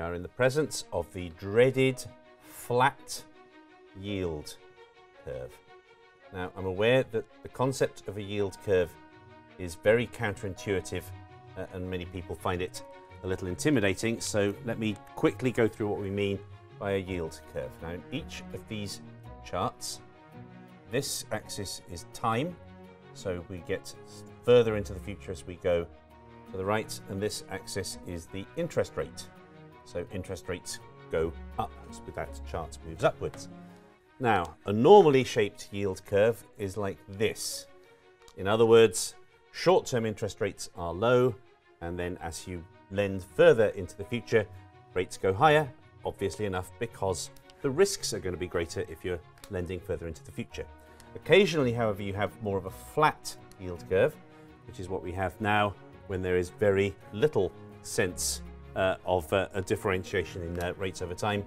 are in the presence of the dreaded flat yield curve. Now, I'm aware that the concept of a yield curve is very counterintuitive uh, and many people find it a little intimidating. So let me quickly go through what we mean by a yield curve. Now, in each of these charts, this axis is time. So we get further into the future as we go to the right, and this axis is the interest rate. So interest rates go up as that chart moves upwards. Now, a normally shaped yield curve is like this. In other words, short-term interest rates are low, and then as you lend further into the future, rates go higher, obviously enough, because the risks are going to be greater if you're lending further into the future. Occasionally, however, you have more of a flat yield curve, which is what we have now when there is very little sense uh, of uh, a differentiation in uh, rates over time.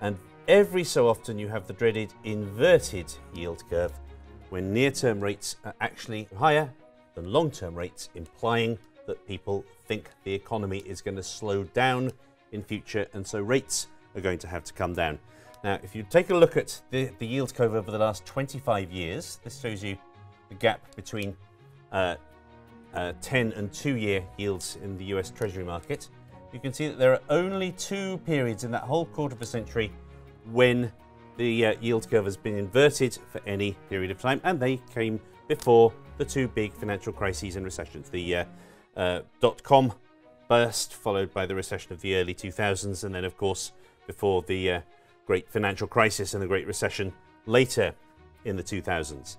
And every so often you have the dreaded inverted yield curve when near-term rates are actually higher than long-term rates, implying that people think the economy is going to slow down in future and so rates are going to have to come down. Now, if you take a look at the, the yield curve over the last 25 years, this shows you the gap between uh, uh, 10 and 2 year yields in the US Treasury market. You can see that there are only two periods in that whole quarter of a century when the uh, yield curve has been inverted for any period of time, and they came before the two big financial crises and recessions the uh, uh, dot com burst, followed by the recession of the early 2000s, and then, of course, before the uh, great financial crisis and the Great Recession later in the 2000s.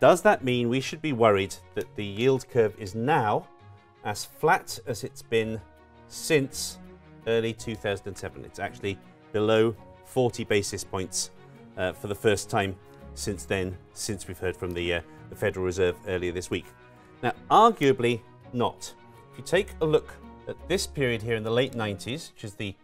Does that mean we should be worried that the yield curve is now as flat as it's been since early 2007? It's actually below 40 basis points uh, for the first time since then, since we've heard from the, uh, the Federal Reserve earlier this week. Now, arguably not. If you take a look at this period here in the late 90s, which is the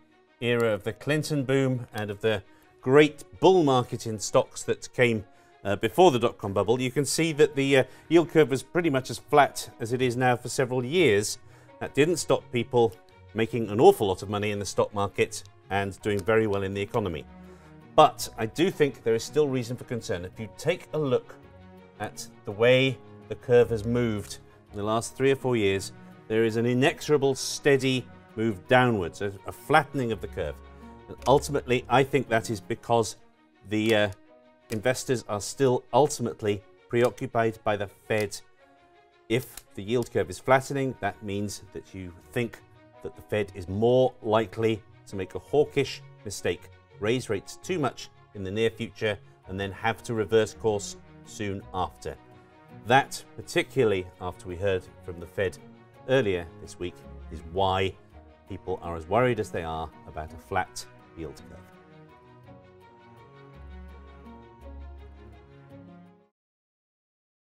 era of the Clinton boom and of the great bull market in stocks that came uh, before the dot-com bubble, you can see that the uh, yield curve was pretty much as flat as it is now for several years. That didn't stop people making an awful lot of money in the stock market and doing very well in the economy. But I do think there is still reason for concern. If you take a look at the way the curve has moved in the last three or four years, there is an inexorable, steady move downwards, a, a flattening of the curve. And ultimately, I think that is because the uh, investors are still ultimately preoccupied by the Fed. If the yield curve is flattening, that means that you think that the Fed is more likely to make a hawkish mistake, raise rates too much in the near future, and then have to reverse course soon after. That, particularly after we heard from the Fed earlier this week, is why people are as worried as they are about a flat yield curve.